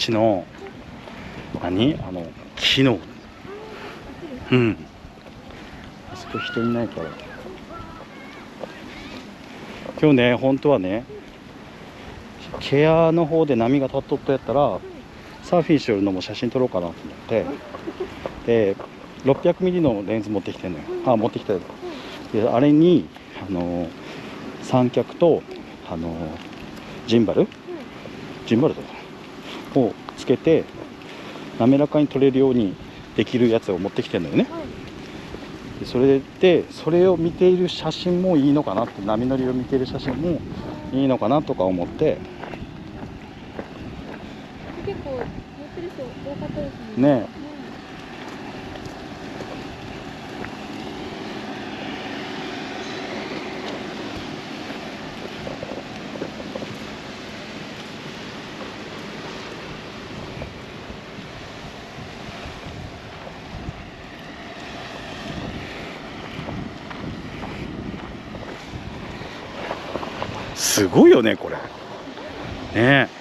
ちの何？あの木のうん。あそこ人いないから。今日ね本当はねケアの方で波が立っとったやったらサーフィンしよるのも写真撮ろうかなと思って。で600ミリのレンズ持ってきてんのよ。あ持ってきたよ。であれにあの三脚とあのジンバル？ジンバルだをつけて滑らかに撮れるようにできるやつを持ってきてんのよね。でそれでそれを見ている写真もいいのかなって波乗りを見ている写真もいいのかなとか思って。結構乗ってる人多かったですね。ねすごいよねこれ。ね